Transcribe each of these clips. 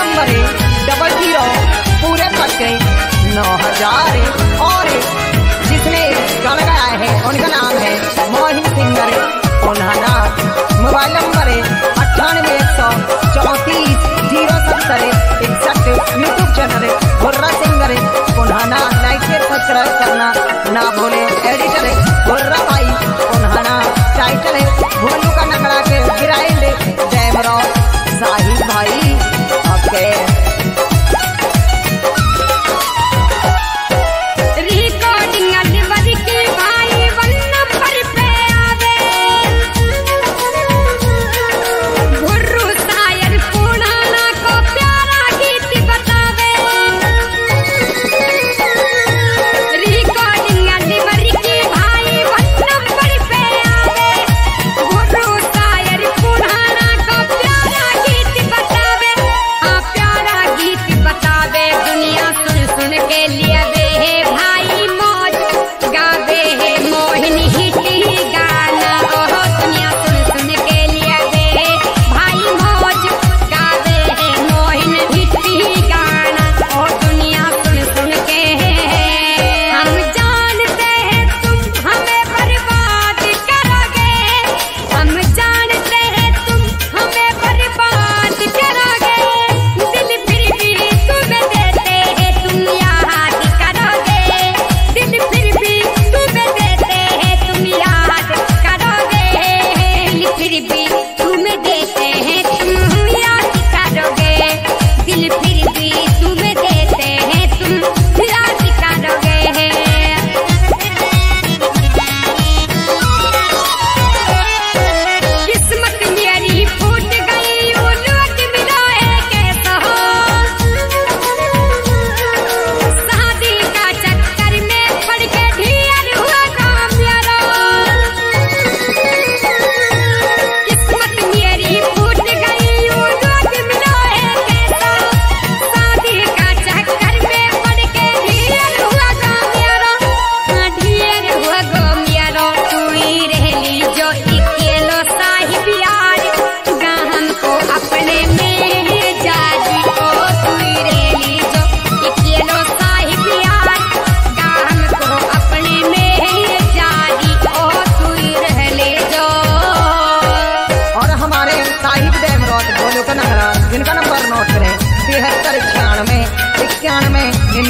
Number है double zero पूरे पक्के, नौ हज़ार और जिसने गाना गाया है, उनका नाम है मोहित सिंगर उन्होंने। मोबाइल नंबर है अट्ठानवे एक सौ चौंतीस, ज़ीरो सत्तर इकसठ यूट्यूब चैनल है सिंगर है लाइक सब्सक्राइब करना ना भूले, एडिटर है।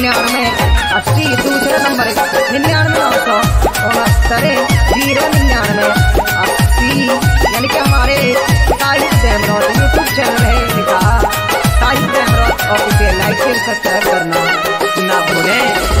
निन्यानवे अस्सी दूसरे नंबर निन्यानवे नौ सौ उनहत्तर ज़ीरो निन्यानवे अस्सी यानी कि हमारे यूट्यूब चैनल है लाइक करना ना भूलें